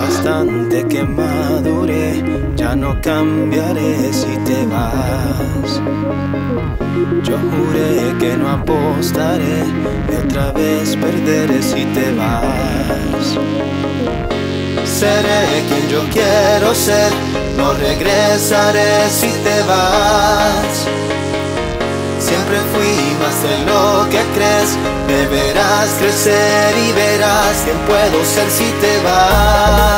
Bastante que madure, ya no cambiaré si te vas. Yo juré que no apostaré y otra vez perderé si te vas. Seré quien yo quiero ser, no regresaré si te vas. Siempre fui más de lo que crees, me verás crecer y verás quién puedo ser si te vas.